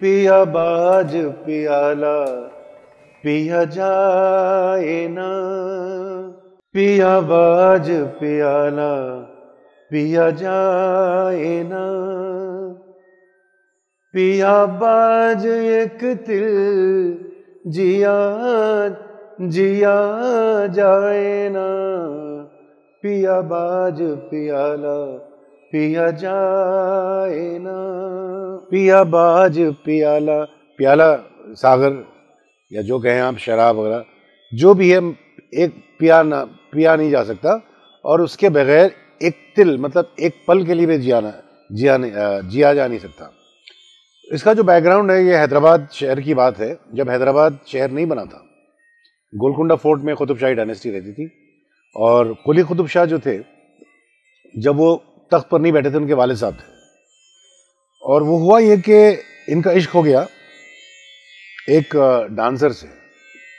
पिया बाज पियाला, पिया जाए ना। पिया बाज पियाला, पिया जाए ना। पिया बाज एक तिल, जिया जिया जाए ना। पिया बाज पियाला, पिया जाए ना। पिया बाज, पियाला। प्याला, सागर, या जो कहें आप, शराब वगैरह, जो भी है, एक पिया ना, पिया नहीं जा सकता। और उसके बगैर एक तिल मतलब एक पल के लिए भी जिया जिया जिया जा नहीं सकता। इसका जो बैकग्राउंड है, ये हैदराबाद शहर की बात है। जब हैदराबाद शहर नहीं बना था, गोलकुंडा फोर्ट में कुतुब शाही डायनेस्टी रहती थी। और कुली कुतुब शाह जो थे, जब वो तख्त पर नहीं बैठे थे, उनके वाले साहब थे। और वो हुआ ये कि इनका इश्क हो गया एक डांसर से,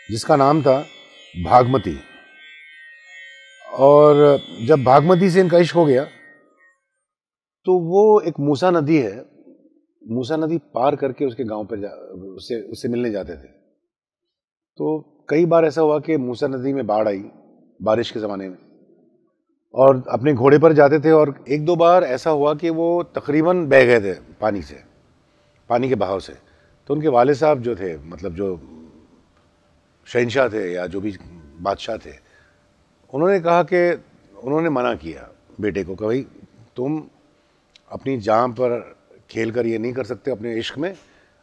जिसका नाम था भागमती। और जब भागमती से इनका इश्क हो गया तो वो एक मूसा नदी है, मूसा नदी पार करके उसके गाँव पर जा उससे उससे मिलने जाते थे। तो कई बार ऐसा हुआ कि मूसा नदी में बाढ़ आई, बारिश के ज़माने में। और अपने घोड़े पर जाते थे और एक दो बार ऐसा हुआ कि वो तकरीबन बह गए थे पानी से, पानी के बहाव से। तो उनके वाले साहब जो थे मतलब जो शहनशाह थे या जो भी बादशाह थे, उन्होंने कहा कि उन्होंने मना किया बेटे को कि भाई, तुम अपनी जान पर खेल कर ये नहीं कर सकते अपने इश्क में।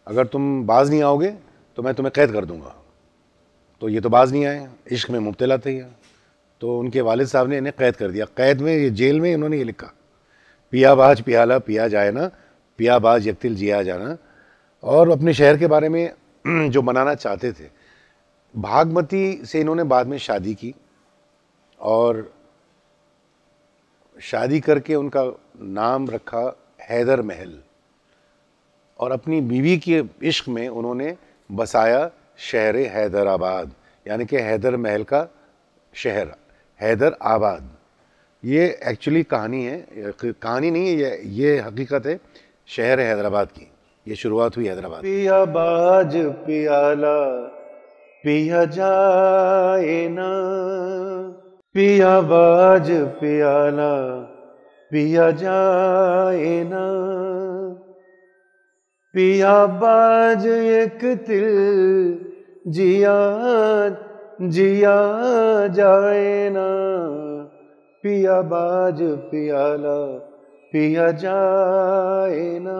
अगर तुम बाज नहीं आओगे तो मैं तुम्हें कैद कर दूँगा। तो ये तो बाज नहीं आए, इश्क में मुबतला थे तो उनके वालिद साहब ने इन्हें कैद कर दिया। कैद में ये जेल में इन्होंने ये लिखा, पिया बाज पियाला पिया जाए ना, पिया बाज यकतिल जिया जाना। और अपने शहर के बारे में जो मनाना चाहते थे, भागमती से इन्होंने बाद में शादी की और शादी करके उनका नाम रखा हैदर महल। और अपनी बीवी के इश्क में उन्होंने बसाया शहर हैदराबाद, यानी कि हैदर महल का शहर। हैदर आबाद। ये एक्चुअली कहानी है कहानी नहीं है, ये ये हकीकत है, शहर है हैदराबाद की। ये शुरुआत हुई हैदराबाद। पिया बाज, पियाला, पिया जाए ना। पिया बाज, पियाला, पिया जाए ना। पिया बाज एक तिल जिया जिया जाए ना पिया बाज पियाला पिया जाए ना।